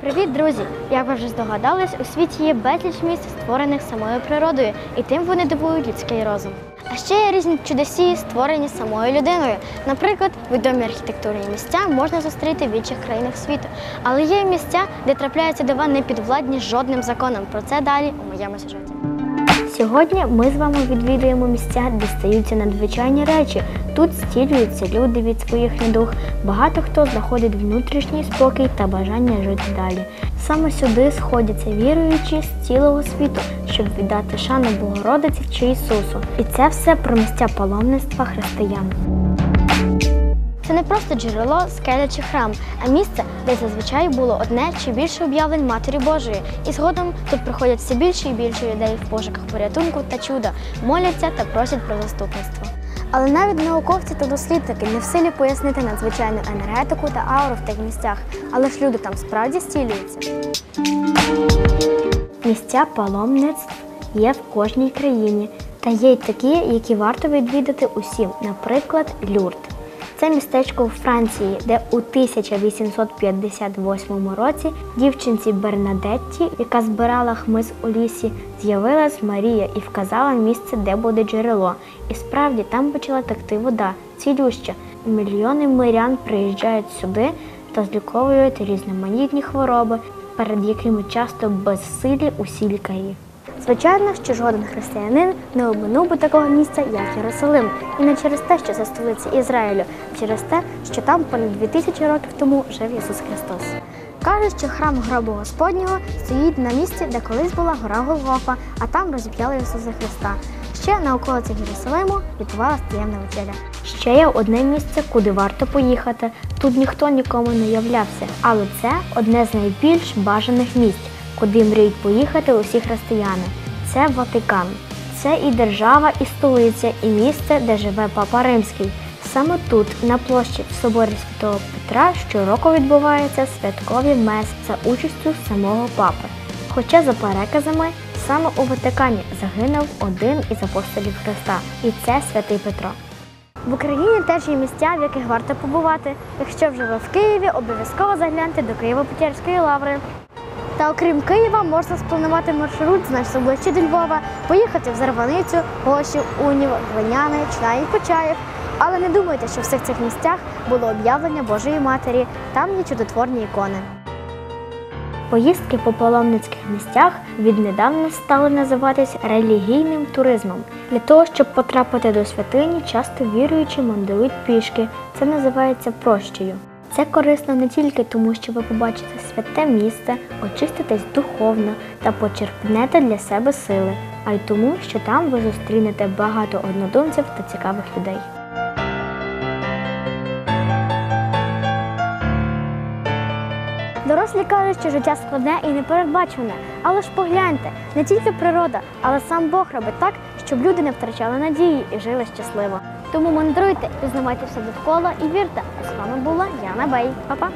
Привіт, друзі! Як ви вже здогадались, у світі є безліч місць, створених самою природою, і тим вони дивують людський розум. А ще є різні чудесі, створені самою людиною. Наприклад, відомі архітектурні місця можна зустріти в інших країнах світу. Але є місця, де трапляються дива не підвладні жодним законом. Про це далі у моєму сюжеті. Сьогодні ми з вами відвідуємо місця, де стаються надзвичайні речі. Тут стілюються люди від своїх недуг. Багато хто знаходить внутрішній спокій та бажання жити далі. Саме сюди сходяться віруючі з цілого світу, щоб віддати шану Богородиці чи Ісусу. І це все про місця паломництва християн. Це не просто джерело, скеля чи храм, а місце, де зазвичай було одне чи більше об'явлень Матері Божої. І згодом тут приходять все більше і більше людей в пошуках порятунку та чуда, моляться та просять про заступництво. Але навіть науковці та дослідники не в силі пояснити надзвичайну енергетику та ауру в тих місцях. Але ж люди там справді стілюються. Місця паломництв є в кожній країні, та є й такі, які варто відвідати усім, наприклад, Люрд. Це містечко у Франції, де у 1858 році дівчинці Бернадетті, яка збирала хмиз у лісі, з'явилась Марія і вказала місце, де буде джерело. І справді там почала текти вода, цілюща. Мільйони мирян приїжджають сюди та зліковують різноманітні хвороби, перед якими часто безсилі усі лікарі. Звичайно, що жоден християнин не обминув би такого місця, як Єрусалим, і не через те, що це столиця Ізраїлю, а через те, що там понад 2000 років тому жив Ісус Христос. Кажуть, що храм гробу Господнього стоїть на місці, де колись була гора Голгофа, а там розіп'яли Ісуса Христа. Ще на околицях Єрусалиму відбувалася таємна вечеря. Ще є одне місце, куди варто поїхати. Тут ніхто нікому не являвся, але це одне з найбільш бажаних місць куди мріють поїхати усі християни. Це Ватикан. Це і держава, і столиця, і місце, де живе Папа Римський. Саме тут, на площі в соборі Святого Петра, щороку відбуваються святкові мес за участю самого папи. Хоча за переказами саме у Ватикані загинув один із апостолів Христа, і це святий Петро. В Україні теж є місця, в яких варто побувати. Якщо вже ви в Києві, обов'язково загляньте до Києво-Печерської лаври. Та окрім Києва, можна спланувати маршрут значно ближче до Львова, поїхати в Зарваницю, Гошів, Унів, Глиняни, Чнаїв, Почаїв. Але не думайте, що в всіх цих місцях було об'явлення Божої Матері, там є чудотворні ікони. Поїздки по паломницьких місцях віднедавна стали називатись релігійним туризмом. Для того, щоб потрапити до святині, часто віруючі мандрують пішки. Це називається прощею. Це корисно не тільки тому, що ви побачите святе місце, очиститесь духовно та почерпнете для себе сили, а й тому, що там ви зустрінете багато однодумців та цікавих людей. Дорослі кажуть, що життя складне і непередбачуване, але ж погляньте, не тільки природа, але сам Бог робить так, щоб люди не втрачали надії і жили щасливо. Тому мандруйте, пізнавайте все довкола і вірте. А з вами була Яна Бей. Па-па!